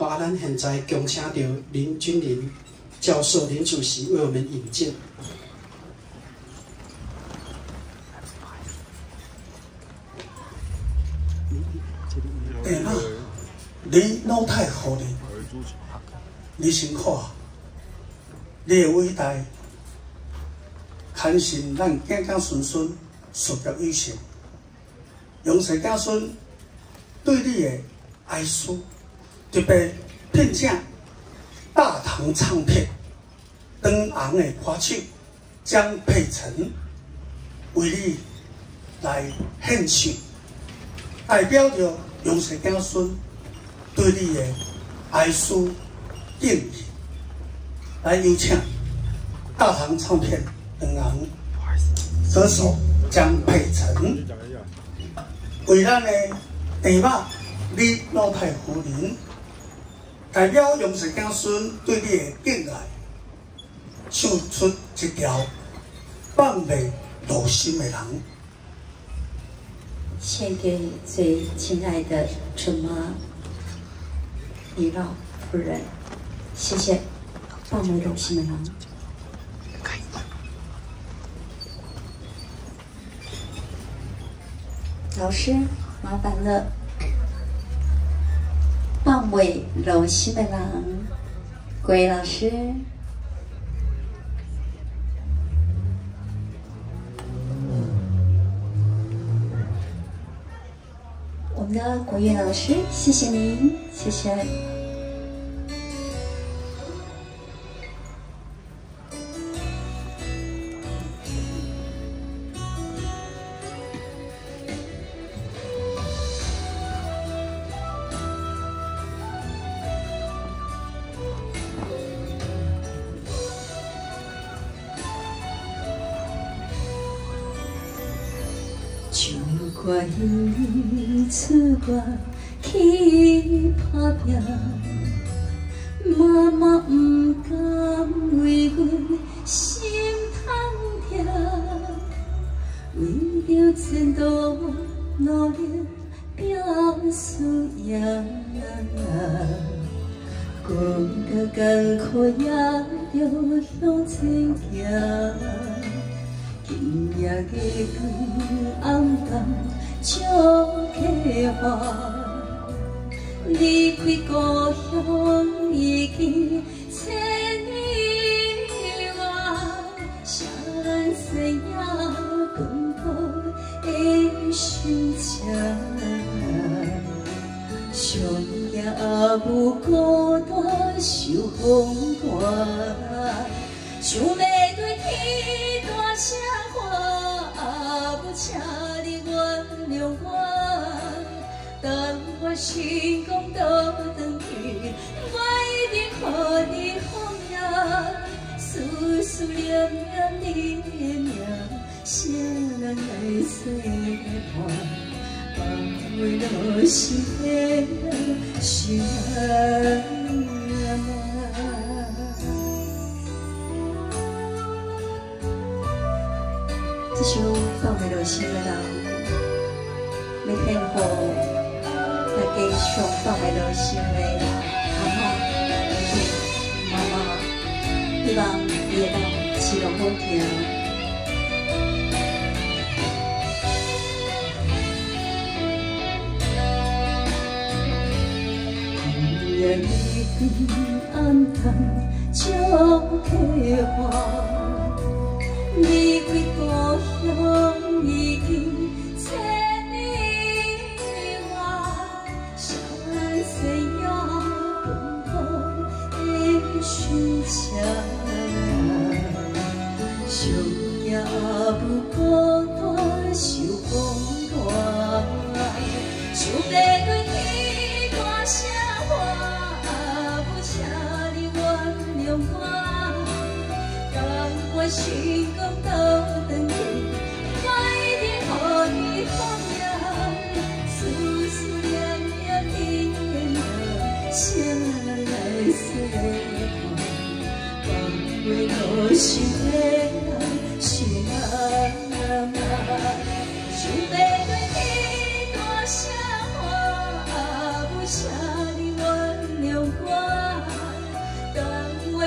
好，啊，咱现在恭请到林君林教授、林主席为我们引荐。哎那你老太好哩，你辛苦啊！你的伟大，牵信咱子子孙孙数百以上，杨氏子孙对你的爱思，特别聘请大唐唱片长红的歌手江佩岑为你来献唱，代表着杨氏子孙对你的爱思敬意。来有请大唐唱片长红歌手江佩岑为咱的地马李老太夫人，代表杨氏子孙对你的敬爱，唱出一条放袂落心的人。献给最亲爱的准妈李老夫人，谢谢，放袂落心的人。老师，麻烦了。放袂落心的人，桂老师。我们的国乐老师，谢谢您，谢谢。就怪你出外去打拼，妈妈不甘为阮心痛疼，为了前途。努力拼事业，讲到艰苦也要向前行。今夜的光暗淡，照起花。离开故乡已经千里外，山水也奔波的心情。上也无孤单受风寒，想要对天大声喊，不请你原谅我。等我成功倒转去，我一定给你奉养。思思念念你的名，谁人来细看？放袂落心首放袂落心的人，要献给大家上放袂落心的阿嬷、妈妈，希望伊会当一路好行。夜里光暗淡，照起花。的心情，想也不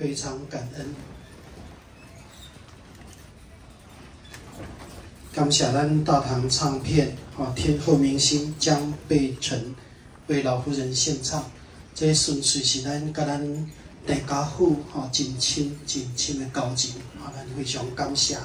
非常感恩，感谢咱大唐唱片啊，天后明星江贝成为老夫人献唱，这纯粹是咱甲咱大家好哈真亲真亲的交情啊，咱非常感谢。